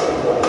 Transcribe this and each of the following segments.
you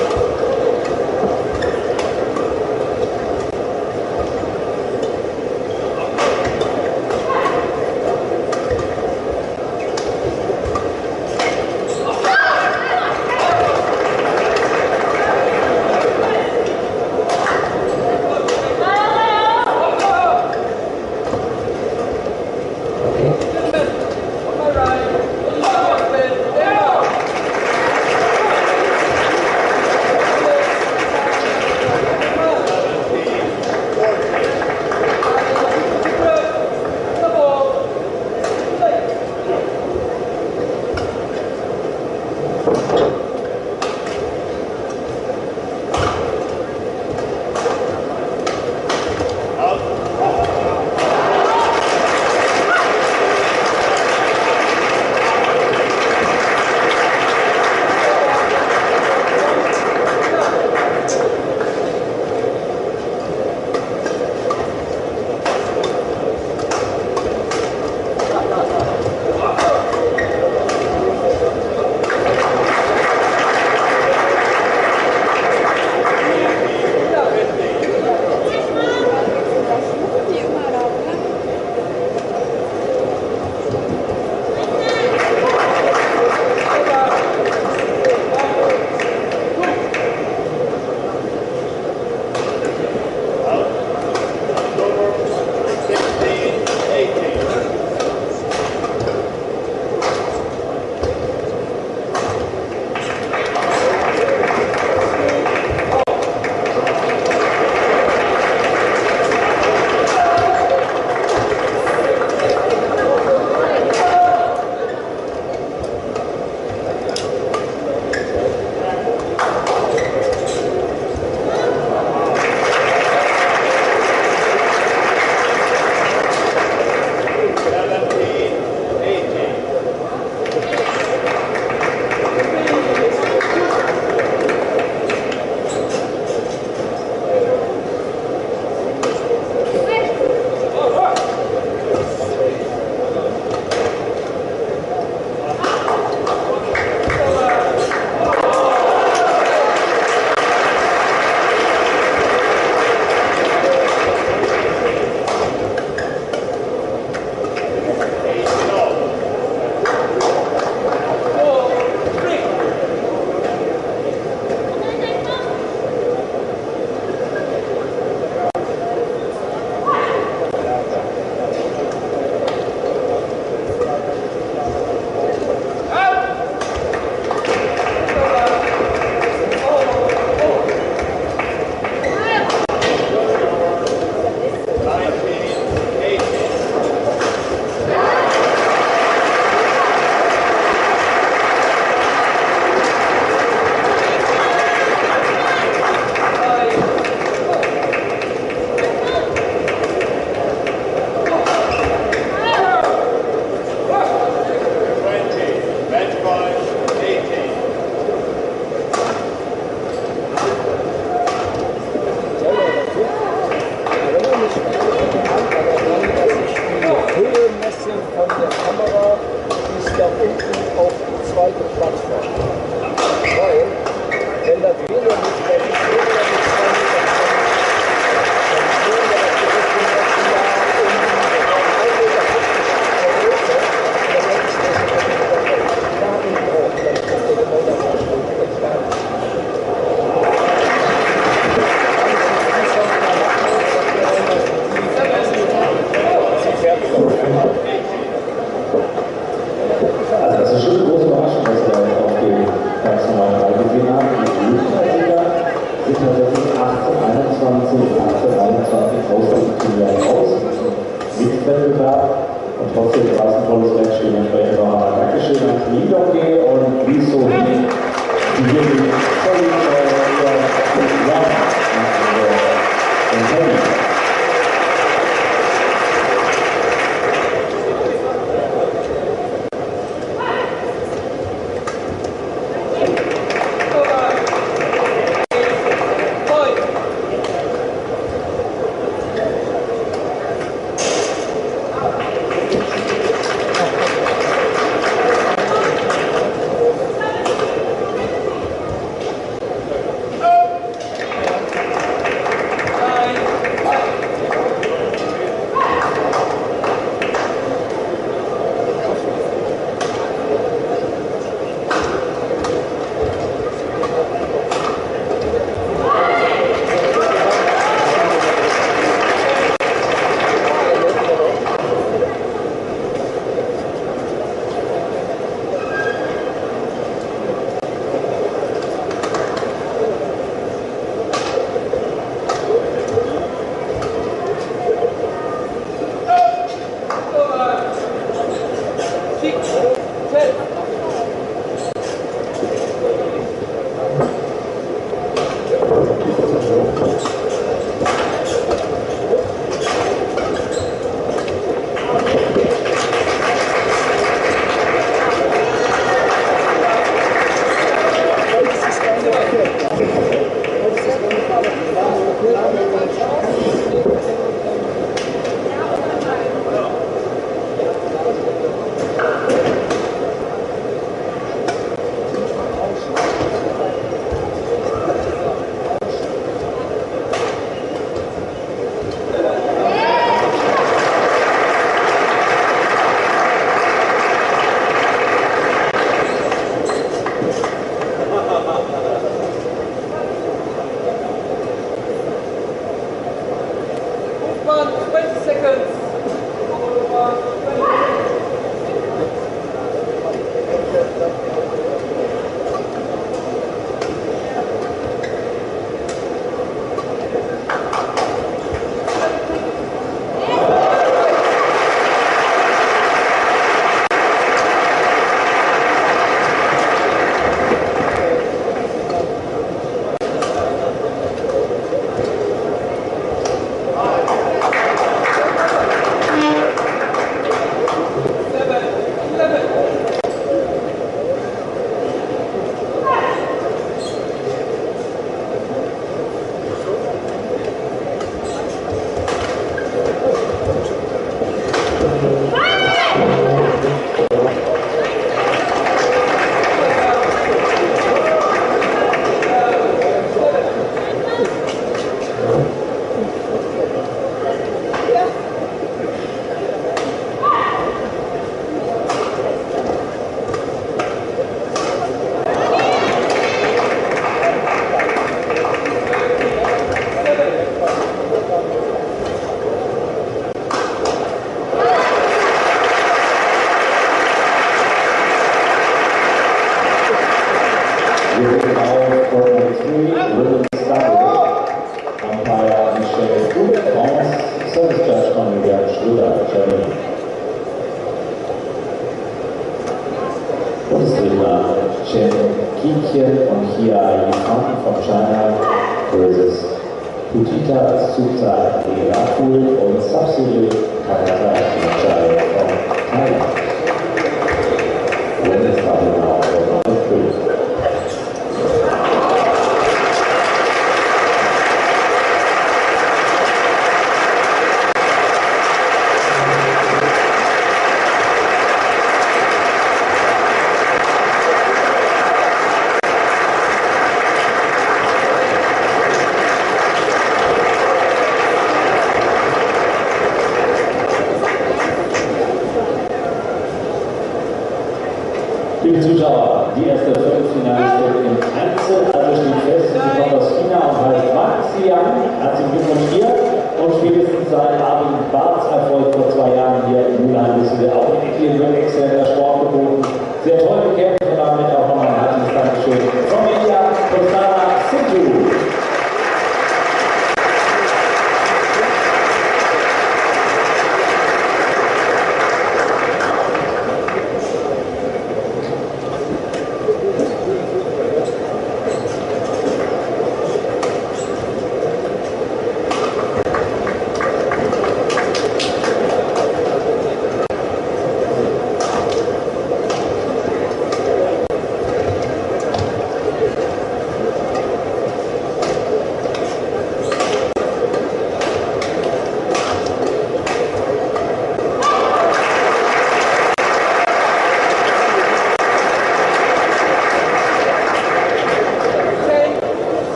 trotzdem war es ein tolles Match. Dementsprechend war Dankeschön an die Niedergeh und Wieso, die wirklich völlig